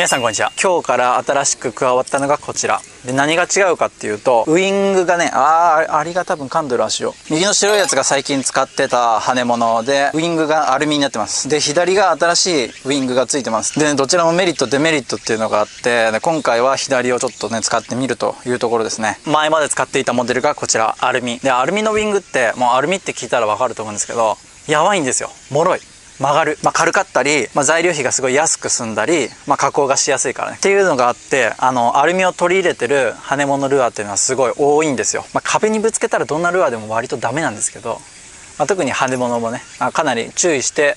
皆さんこんにちは。今日から新しく加わったのがこちら。で何が違うかっていうとウイングがねああアリが多分噛んでる足を右の白いやつが最近使ってた羽物。でウイングがアルミになってます。で左が新しいウイングがついてます。で、ね、どちらもメリットデメリットっていうのがあってで今回は左をちょっとね使ってみるというところですね。前まで使っていたモデルがこちらアルミ。でアルミのウイングってもうアルミって聞いたらわかると思うんですけどやばいんですよ。脆い。曲がる、まあ、軽かったり、まあ、材料費がすごい安く済んだり、まあ、加工がしやすいからね。っていうのがあってあのアルミを取り入れてる羽物ルアーっていうのはすごい多いんですよ、まあ、壁にぶつけたらどんなルアーでも割とダメなんですけど、まあ、特に羽物もねあかなり注意して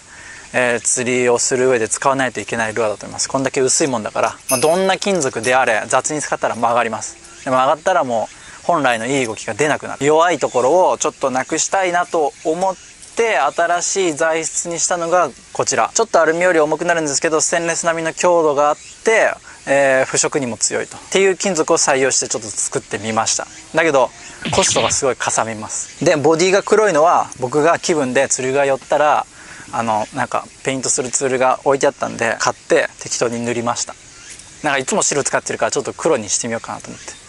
えー、釣りをする上で使わないといけないルアーだと思います。こんだけ薄いもんだから、まあ、どんな金属であれ雑に使ったら曲がります。で曲がったらもう本来のいい動きが出なくなる。弱いところをちょっとなくしたいなと思ってって新しい材質にしたのがこちら。ちょっとアルミより重くなるんですけどステンレス並みの強度があってえー、腐食にも強いと。っていう金属を採用してちょっと作ってみました。だけどコストがすごいかさみます。でボディが黒いのは僕が気分で釣りが寄ったらあのなんかペイントするツールが置いてあったんで買って適当に塗りました。なんかいつも白使ってるからちょっと黒にしてみようかなと思って。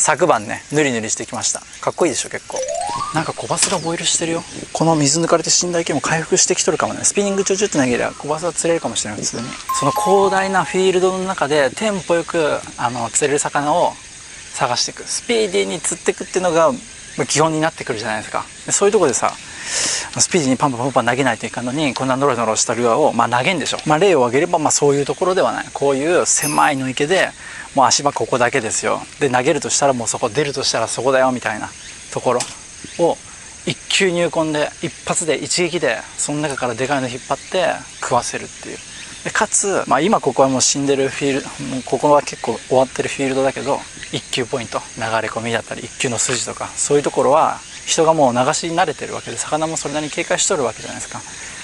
昨晩ねぬりぬりしてきました。かっこいいでしょ結構。なんか小バスがボイルしてるよ。この水抜かれて死んだ池も回復してきとるかもね。スピニングちょちょって投げりゃ小バスは釣れるかもしれない普通に。その広大なフィールドの中でテンポよくあの釣れる魚を探していく。スピーディーに釣っていくっていうのが基本になってくるじゃないですか。でそういうとこでさスピーディーにパンパンパンパン投げないといかんのにこんなノロノロしたルアーをまあ投げんでしょ、まあ、例を挙げればまあそういうところではない。こういう狭いの池でもう足場ここだけですよ。で投げるとしたらもうそこ出るとしたらそこだよみたいなところを一球入魂で一発で一撃でその中からでかいの引っ張って食わせるっていう。でかつ、まあ、今ここはもう死んでるフィールドここは結構終わってるフィールドだけど一級ポイント流れ込みだったり一級の筋とかそういうところは人がもう流し慣れてるわけで魚もそれなりに警戒しとるわけじゃないですか。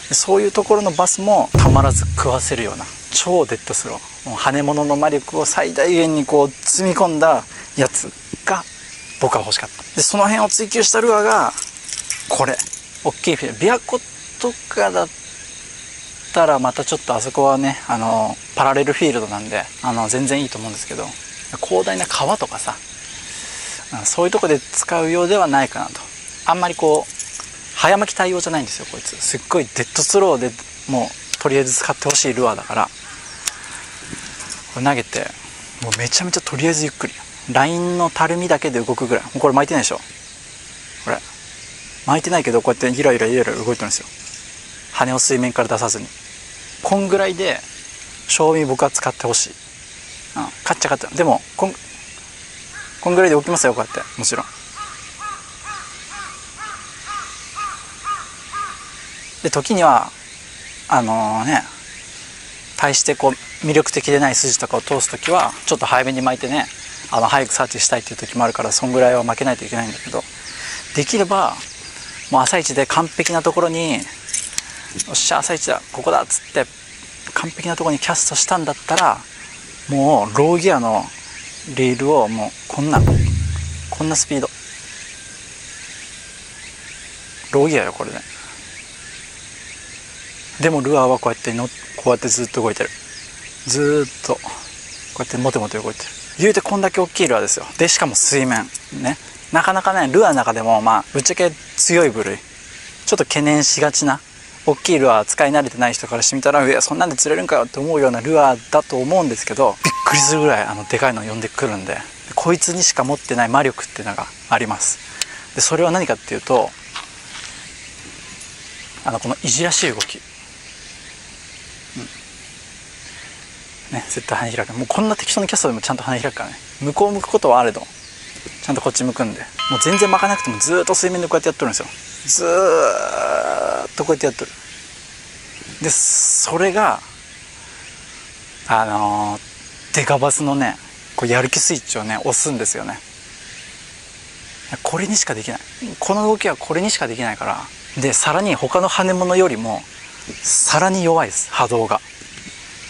でそういうところのバスもたまらず食わせるような超デッドスロー。もう羽物の魔力を最大限にこう積み込んだやつが僕は欲しかった。でその辺を追求したルアーがこれ。大きいフィル琵琶湖とかだったらまたちょっとあそこはねあのパラレルフィールドなんであの全然いいと思うんですけど広大な川とかさそういうとこで使うようではないかなと。あんまりこう早巻き対応じゃないんですよこいつ。すっごいデッドスローでもうとりあえず使ってほしいルアーだから。これ投げてもうめちゃめちゃとりあえずゆっくり。ラインのたるみだけで動くぐらい。もうこれ巻いてないでしょ？これ。巻いてないけどこうやってギラギラギラギラ動いてるんですよ。羽を水面から出さずに。こんぐらいで賞味僕は使ってほしい、うん、カッチャカッチャ。でもこんこんぐらいで起きますよこうやって。もちろん。で時にはあのー、ね対してこう魅力的でない筋とかを通す時はちょっと早めに巻いてねあの早くサーチしたいっていう時もあるからそんぐらいは負けないといけないんだけどできればもう朝一で完璧なところによっしゃ朝一だここだっつって完璧なとこにキャストしたんだったらもうローギアのレールをもうこんなこんなスピード。ローギアよこれねでもルアーはこうやってのこうやってずっと動いてる。ずっとこうやってモテモテ動いてる。言うてこんだけ大きいルアーですよ。でしかも水面ね。なかなかねルアーの中でもまあぶっちゃけ強い部類。ちょっと懸念しがちな大きいルアー使い慣れてない人からしてみたらいやそんなんで釣れるんかよって思うようなルアーだと思うんですけどびっくりするぐらいあのでかいのを呼んでくるんでこいつにしか持ってない魔力っていうのがあります。でそれは何かっていうとあのこのいじらしい動き。ね、絶対羽開く。もうこんな適当なキャストでもちゃんと羽開くからね。向こう向くことはあれど。ちゃんとこっち向くんで。もう全然巻かなくてもずっと水面でこうやってやってるんですよ。ずっとこうやってやってる。でそれがあの、デカバスのねこうやる気スイッチをね押すんですよね。これにしかできない。この動きはこれにしかできないから。でさらに他の羽物よりもさらに弱いです波動が。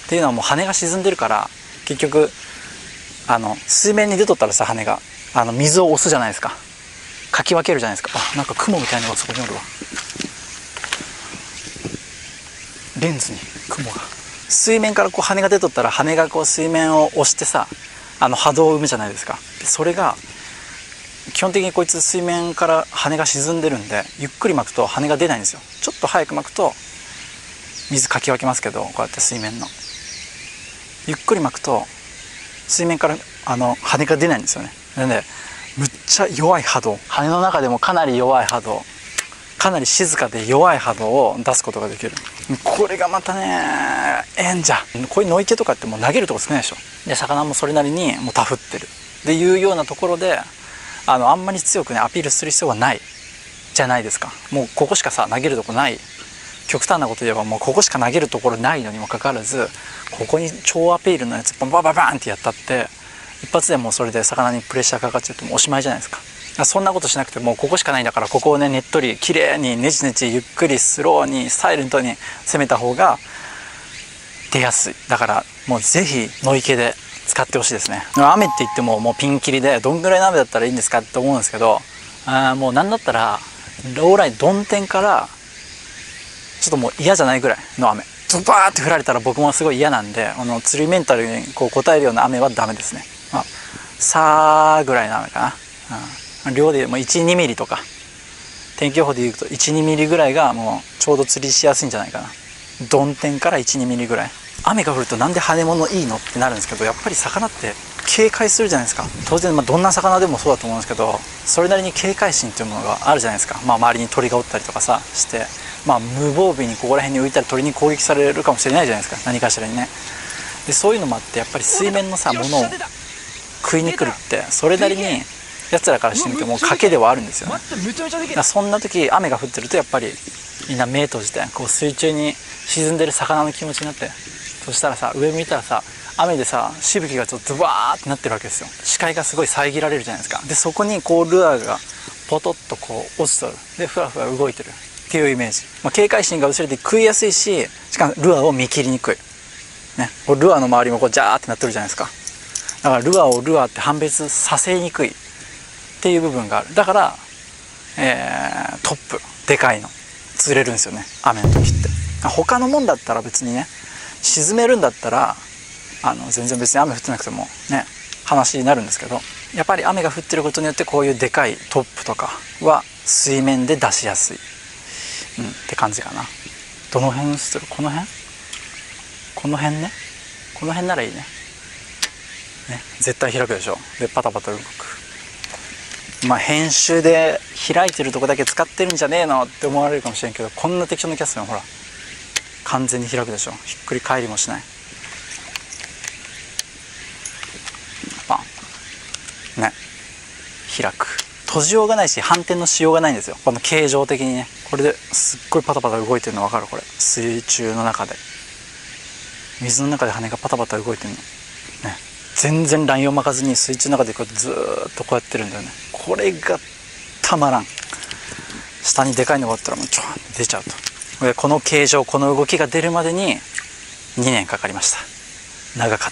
っていうのはもう羽が沈んでるから結局あの水面に出とったらさ羽があの水を押すじゃないですか。かき分けるじゃないですか。あなんか雲みたいなのがそこにおるわ。レンズに雲が。水面からこう羽が出とったら羽がこう水面を押してさあの波動を生むじゃないですか。でそれが基本的にこいつ水面から羽が沈んでるんでゆっくり巻くと羽が出ないんですよ。ちょっと早く巻くと水かき分けますけどこうやって水面の。ゆっくり巻くと水面からあの羽が出ないんですよね。なんでむっちゃ弱い波動。羽の中でもかなり弱い波動。かなり静かで弱い波動を出すことができる。これがまたねええんじゃ。こういう野池とかってもう投げるとこ少ないでしょ。で魚もそれなりにもうタフってる。っていうようなところであのあんまり強くねアピールする必要はない。じゃないですか。もうここしかさ投げるとこない。極端なこと言えばもうここしか投げるところないのにもかかわらずここに超アピールのやつバンバンバンバンってやったって一発でもうそれで魚にプレッシャーかかっちゃうともおしまいじゃないですか。そんなことしなくてもここしかない。んだからここをねねっとり綺麗にねちねちゆっくりスローにサイレントに攻めた方が出やすい。だからもうぜひ野池で使ってほしいですね。雨って言ってももうピンキリでどんぐらいの雨だったらいいんですかって思うんですけどあもう何だったらローライン曇天からちょっともう嫌じゃないぐらいの雨。ちょっとバーって降られたら僕もすごい嫌なんであの釣りメンタルにこう応えるような雨はダメですね、さーぐらいのかな、うん、量でも12ミリとか。天気予報で言うと12ミリぐらいがもうちょうど釣りしやすいんじゃないかな。曇天から12ミリぐらい。雨が降るとなんで羽物いいのってなるんですけどやっぱり魚って警戒するじゃないですか。当然まどんな魚でもそうだと思うんですけどそれなりに警戒心っていうものがあるじゃないですか、まあ、周りに鳥がおったりとかさして。まあ、無防備にここら辺に浮いたら鳥に攻撃されるかもしれないじゃないですか。何かしらにね。でそういうのもあってやっぱり水面のさものを食いに来るってそれなりに奴らからしてみても賭けではあるんですよね。だそんな時雨が降ってるとやっぱりみんな目閉じてこう水中に沈んでる魚の気持ちになってそしたらさ上向いたらさ雨でさしぶきがちょっとバーってなってるわけですよ。視界がすごい遮られるじゃないですか。でそこにこうルアーがポトッとこう落ちとる。でふわふわ動いてる。っていうイメージ、まあ、警戒心が薄れて食いやすいししかもルアーを見切りにくい、ね、ルアーの周りもこうジャーってなってるじゃないですかだからルアーをルアーって判別させにくいっていう部分がある。だから、えー、トップでかいの釣れるんですよね。雨の時って。他のもんだったら別にね沈めるんだったらあの全然別に雨降ってなくてもね話になるんですけどやっぱり雨が降ってることによってこういうでかいトップとかは水面で出しやすい。うん、って感じかな。どの辺す？るこの辺？この辺ね？この辺ならいいね。ね絶対開くでしょ。でパタパタ動く。まあ編集で開いてるとこだけ使ってるんじゃねえのって思われるかもしれんけどこんな適当なキャストほら。完全に開くでしょ。ひっくり返りもしない。パン。ね。開く。閉じようがないし反転のしようがないんですよ。この形状的にね。これですっごいパタパタ動いてるの分かる？これ。水中の中で。水の中で羽がパタパタ動いてるの。全然ラインを巻かずに水中の中でこうずっとこうやってるんだよね。これがたまらん。下にでかいのがあったらもうちょん出ちゃうと。この形状この動きが出るまでに2年かかりました。長かっ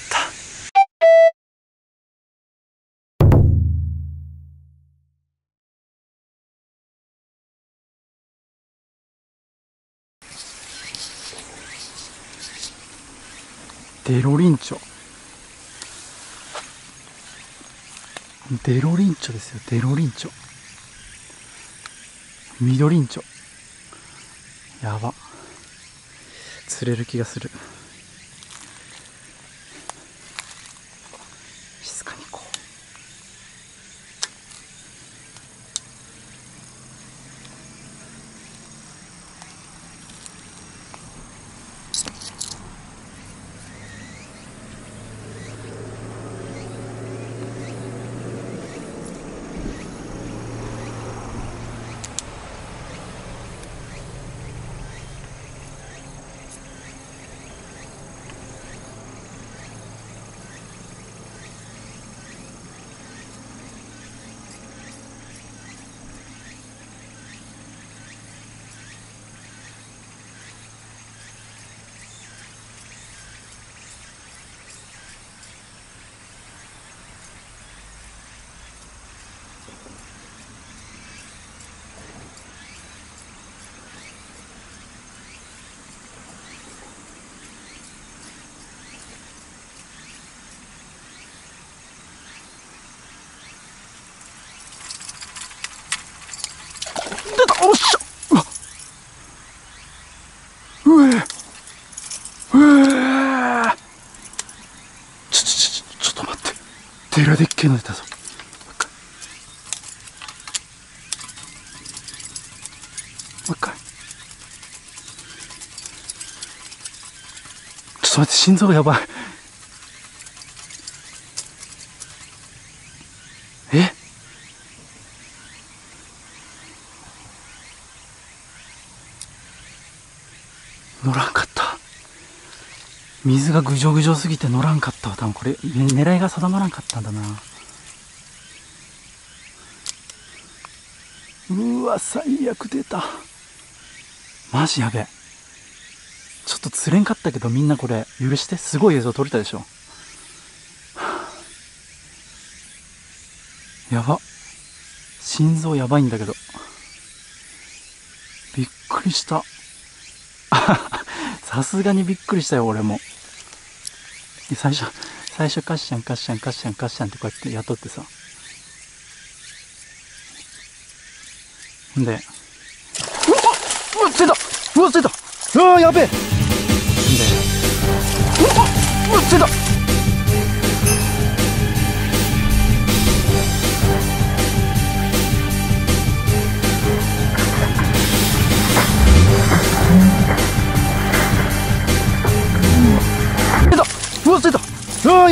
た。デロリンチョ。デロリンチョですよ。デロリンチョ。ミドリンチョやば。釣れる気がする。出たおっしゃうわうえ。うえ。ちょちょちょっと待って。寺でっけえの出たぞ。もう一回。ちょっと待って心臓がやばい。乗らんかった。水がぐじょぐじょすぎて乗らんかったわ。多分これ、ね、狙いが定まらんかったんだな。うわ最悪出た。マジやべちょっと釣れんかったけどみんなこれ許して。すごい映像撮れたでしょ。やば。心臓やばいんだけど。びっくりした。さすがにびっくりしたよ俺も。最初最初カッシャンカッシャンカッシャンカッシャンってこうやって雇ってさ。んでうわうわついた。うわついた。うわやべえ。んでうわうわついた。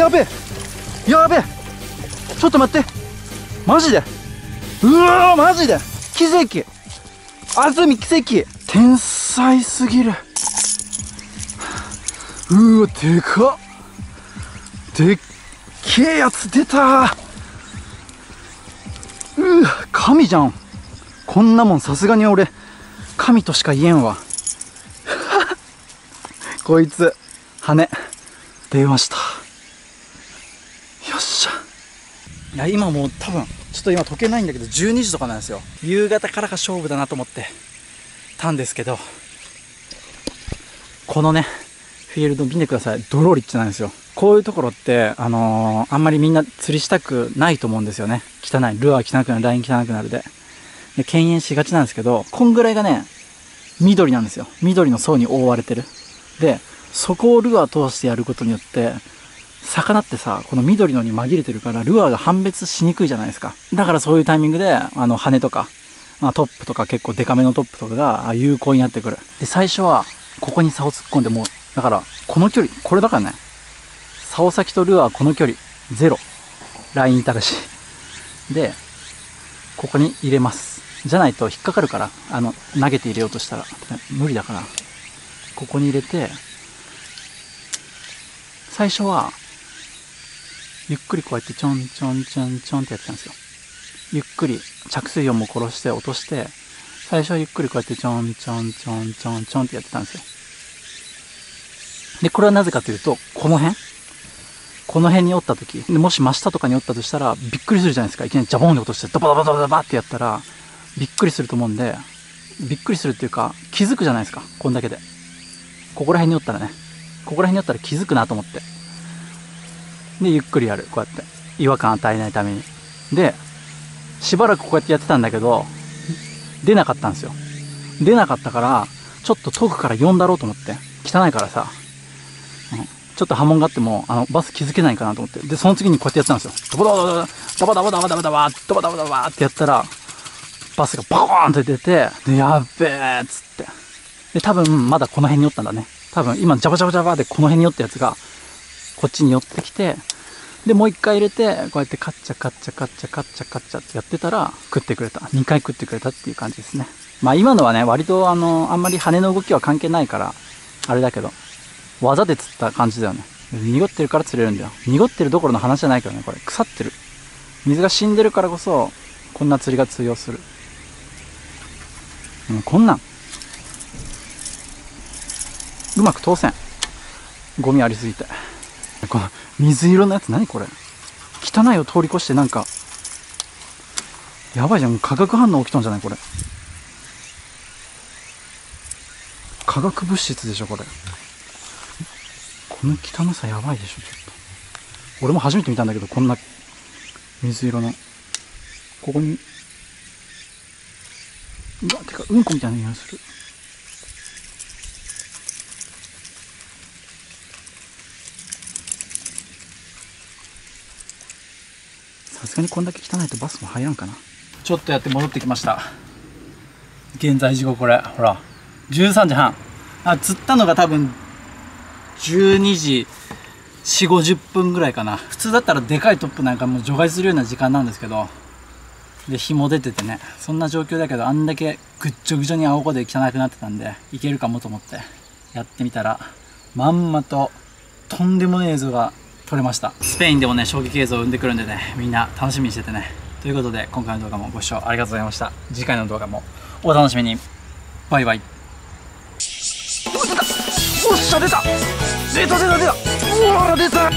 やべえ。やべえ。ちょっと待って。マジで。うわマジで。奇跡。安住奇跡。天才すぎる。うわでかっ。でっけえやつ出た。うわ神じゃん。こんなもんさすがに俺神としか言えんわ。こいつ羽出ましたよっしゃいや今もう多分ちょっと今時計ないんだけど12時とかなんですよ。夕方からが勝負だなと思ってたんですけどこのねフィールド見てください。ドローリッチなんですよ。こういうところってあのー、あんまりみんな釣りしたくないと思うんですよね。汚い。ルアー汚くなる。ライン汚くなるで。で敬遠しがちなんですけどこんぐらいがね緑なんですよ。緑の層に覆われてる。でそこをルアー通してやることによって、魚ってさ、この緑のに紛れてるからルアーが判別しにくいじゃないですか。だからそういうタイミングで、あの、羽とか、まあ、トップとか結構デカめのトップとかが有効になってくる。で、最初は、ここに竿突っ込んでもう、だから、この距離、これだからね、竿先とルアーこの距離、ゼロ。ラインいたらし。で、ここに入れます。じゃないと引っかかるから、あの、投げて入れようとしたら、無理だから、ここに入れて、最初は、ゆっくりこうやってちょんちょんちょんちょんってやってたんですよ。ゆっくり着水音も殺して落として、最初はゆっくりこうやってちょんちょんちょんちょんちょんってやってたんですよ。で、これはなぜかというと、この辺？この辺におった時、もし真下とかにおったとしたら、びっくりするじゃないですか。いきなりジャボンで落として、ドバドバドバドバってやったら、びっくりすると思うんで、びっくりするっていうか、気づくじゃないですか。こんだけで。ここら辺におったらね。ここら辺にあったら気づくなと思って。で、ゆっくりやる。こうやって。違和感与えないために。で、しばらくこうやってやってたんだけど、出なかったんですよ。出なかったから、ちょっと遠くから呼んだろうと思って。汚いからさ。うん、ちょっと波紋があっても、あの、バス気づけないかなと思って。で、その次にこうやってやってたんですよ。ドバドバドバドバドバドバドバドバドバドバってやったら、バスがバコーンって出て、で、やっべーっつって。で、多分、まだこの辺におったんだね。多分今ジャバジャバジャバでこの辺に寄ったやつがこっちに寄ってきてでもう一回入れてこうやってカッチャカッチャカッチャカッチャカッチャってやってたら食ってくれた。2回食ってくれたっていう感じですね。まあ今のはね割とあのあんまり羽の動きは関係ないからあれだけど技で釣った感じだよね。濁ってるから釣れるんだよ。濁ってるどころの話じゃないけどねこれ。腐ってる。水が死んでるからこそこんな釣りが通用する。うんこんなん。うまく通せん。ゴミありすぎて。この水色のやつ？何これ？汚いを通り越してなんか。やばいじゃん。化学反応起きたんじゃないこれ？化学物質でしょこれ。この汚さやばいでしょちょっと。俺も初めて見たんだけどこんな水色の。ここに。うわてかうんこみたいな匂いする。すがにこんだけ汚いとバスも入らんかな。ちょっとやって戻ってきました。現在時刻これ。ほら。13時半。あ釣ったのが多分12時4 5 0分ぐらいかな。普通だったらでかいトップなんかもう除外するような時間なんですけど。で日も出ててね。そんな状況だけどあんだけぐっちょぐちょに青子で汚くなってたんでいけるかもと思ってやってみたらまんまととんでもない映像が撮れました。スペインでもね衝撃映像を生んでくるんでねみんな楽しみにしててね。ということで今回の動画もご視聴ありがとうございました。次回の動画もお楽しみに。バイバイ。おっしゃ出た。出た出た出た。うわ出た。